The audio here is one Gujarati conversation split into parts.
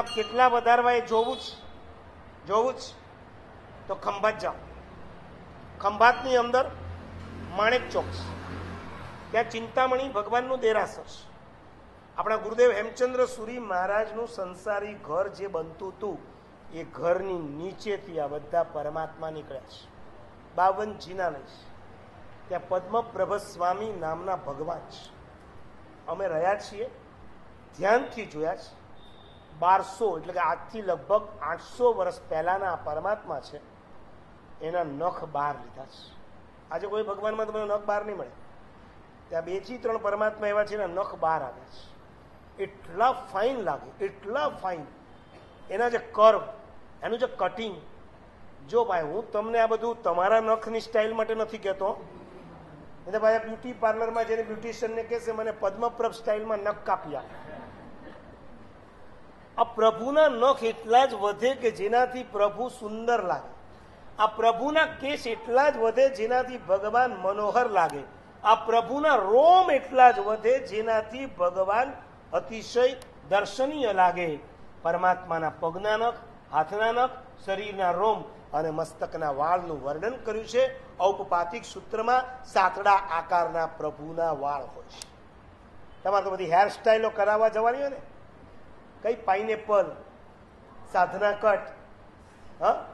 નખ કેટલા વધારવા એ જોવું જ. જોવું જ. તો ખંભાત જાઓ. ખંભાતની અંદર માણેક ચોક ત્યાં ચિંતામણી ભગવાનનું દેરાસર છે. આપણા ગુરુદેવ હેમચંદ્ર સુરી મહારાજનું સંસારી ઘર જે બનતું હતું, એ ઘરની નીચેથી આ બધા પરમાત્મા નીકળ્યા છે. બાવન જીના નહીં ત્યાં પદ્મપ્રભ સ્વામી નામના ભગવાન છે. અમે રહ્યા છીએ, ધ્યાનથી જોયા છે. બારસો, એટલે કે આજથી લગભગ આઠસો વર્ષ પહેલાના પરમાત્મા છે, એના નખ બહાર લીધા છે. આજે કોઈ ભગવાનમાં તમને નખ બહાર નહીં મળે. ત્યાં બેથી ત્રણ પરમાત્મા એવા છે, એના નખ બહાર આવ્યા છે. એટલા ફાઇન લાગે, એટલા ફાઇન એના જે કર્વ, એનું જે કટિંગ જો ભાઈ હું તમને આ બધું તમારા નખની સ્ટાઇલ માટે નથી કહેતો એટલે ભાઈ બ્યુટી પાર્લરમાં જઈને બ્યુટિશિયનને કહેશે, મને પદ્મપ્રભ સ્ટાઇલમાં નખ કાપી આપે. આ પ્રભુના નખ એટલા જ વધે કે જેનાથી પ્રભુ સુંદર લાગે. આ પ્રભુના કેસ એટલા જ વધે જેનાથી ભગવાન મનોહર લાગે. આ પ્રભુના રોમ એટલા જ વધે જેનાથી ભગવાન અતિશય દર્શનીય લાગે. પરમાત્માના પગના નખ, હાથના નખ, શરીરના રોમ અને મસ્તકના વાળનું વર્ણન કર્યું છે. ઔપપાતિક સૂત્રમાં સાતડા આકારના પ્રભુના વાળ હોય છે. તમારે તો બધી હેરસ્ટાઈલો કરાવવા જવાની હોય ને? કઈ પાઇનેપલ, સાધના કટ, હા?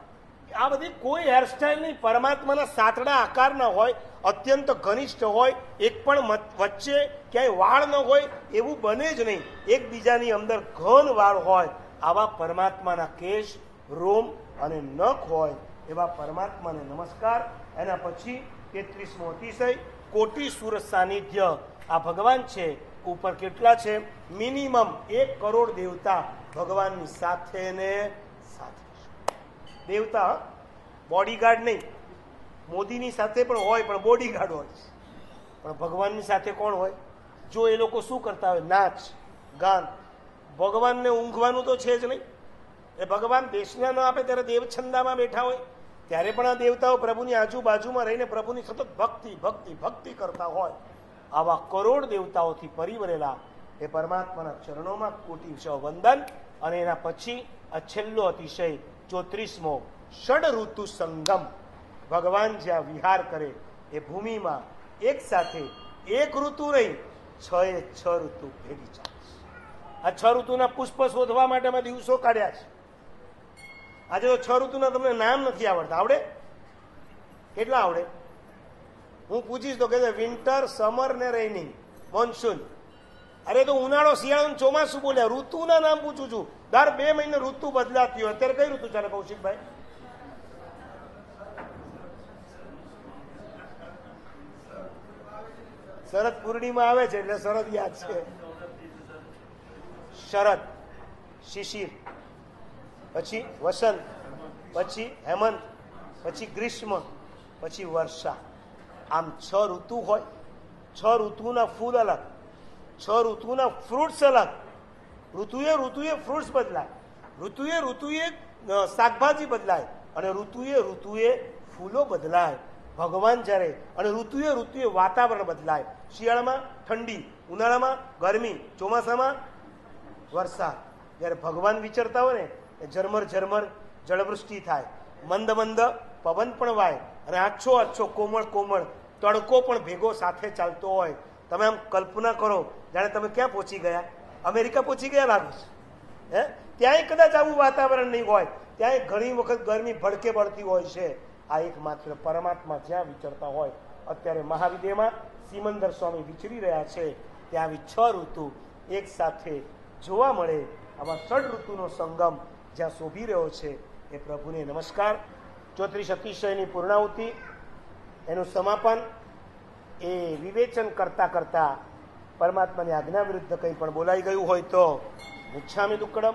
આ બધી કોઈ હેરસ્ટાઈલ નહીં. પરમાત્માના સાતડા આકારના હોય, અત્યંત ઘનિષ્ઠ હોય, એક પણ વચ્ચે ક્યાંય વાળ ન હોય, એવું બને જ નહીં. એકબીજાની અંદર ઘન વાળ હોય, આવા પરમાત્માના કેશ, રોમ અને નખ હોય, એવા પરમાત્માને નમસ્કાર. એના પછી તેત્રીસમો અતિશય કોટી સુર સાનિધ્ય. આ ભગવાન છે, ઉપર કેટલા છે? મિનિમમ એક કરોડ દેવતા ભગવાનની સાથે ને સાથે દેવતા બોડીગાર્ડ નહીં. મોદીની સાથે પણ હોય, પણ બોડીગાર્ડ હોય પણ ભગવાનની સાથે કોણ હોય? જો એ લોકો શું કરતા હોય? નાચ, ગાન. ભગવાનને ઊંઘવાનું તો છે જ નહીં. એ ભગવાન દેશના ન આપે ત્યારે દેવછંદામાં બેઠા હોય. ત્યારે પણ આ દેવતાઓ પ્રભુની આજુબાજુમાં રહીને પ્રભુની સતત ભક્તિ ભક્તિ ભક્તિ કરતા હોય. આવા કરોડ દેવતાઓથી પરિવરેલા એ પરમાત્માના ચરણોમાં કોટી વંદન અને એના પછી આ છેલ્લો અતિશય ચોત્રીસમો ષડ ઋતુ સંગમ. ભગવાન જ્યાં વિહાર કરે એ ભૂમિમાં એક સાથે એક ઋતુ રહી છ એ છ ઋતુ ભેગી ચાલે આ છ ઋતુના પુષ્પ શોધવા માટે અમે દિવસો કાઢ્યા છે. આજે તો છ ઋતુના તમને નામ નથી આવડતા. આવડે? કેટલા આવડે? હું પૂછીશ તો કે વિન્ટર સમર ને રેનિંગ મોન્સૂન અરે તો ઉનાળો શિયાળો ચોમાસું બોલ્યા ઋતુના નામ પૂછું છું. દર બે મહિને ઋતુ બદલાતી હોય. અત્યારે કઈ ઋતુ ચાલે કૌશિકભાઈ? શરદ પૂર્ણિમા આવે છે એટલે શરદ યાદ છે. શરદ, શિશિર, પછી વસંત, પછી હેમંત, પછી ગ્રીષ્મ, પછી વર્ષા. આમ છ ઋતુ હોય, છ ઋતુના ફૂલ અલગ, છ ઋતુના ફ્રૂટ્સ અલગ. ઋતુએ ઋતુએ ફ્રૂટ્સ બદલાય. ઋતુએ ઋતુએ શાકભાજી બદલાય અને ઋતુએ ઋતુએ ફૂલો બદલાય. ભગવાન જ્યારે, અને ઋતુએ ઋતુએ વાતાવરણ બદલાય. શિયાળામાં ઠંડી, ઉનાળામાં ગરમી, ચોમાસામાં વરસાદ. જ્યારે ભગવાન વિચરતા હોય ને ઝરમર ઝરમર જળવૃષ્ટિ થાય. મંદ મંદ પવન પણ વાય. અને આછો આછો કોમળ કોમળ. તડકો પણ ભેગો સાથે ચાલતો હોય. તમે આમ કલ્પના કરો, જાણે તમે ક્યાં પહોંચી ગયા? અમેરિકા પહોંચી ગયા લાગુ છે હે? ત્યાંય કદાચ આવું વાતાવરણ નહીં હોય. ત્યાંય ઘણી વખત ગરમી ભડકે પડતી હોય છે. આ એક માત્ર પરમાત્મા જ્યાં વિચરતા હોય, અત્યારે મહાવિદ્યમાં સિમંદર સ્વામી વિચરી રહ્યા છે. ત્યાં આવી છ ઋતુ એક સાથે જોવા મળે. આવા ષડ ઋતુનો સંગમ જ્યાં શોભી રહ્યો છે, એ પ્રભુને નમસ્કાર. ચોત્રીસ અતિશયની પૂર્ણાહુતિ. એનું સમાપન એ વિવેચન કરતા કરતા પરમાત્માની આજ્ઞા વિરુદ્ધ કંઈ પણ બોલાઈ ગયું હોય તો મુચ્છામી દુક્કડમ.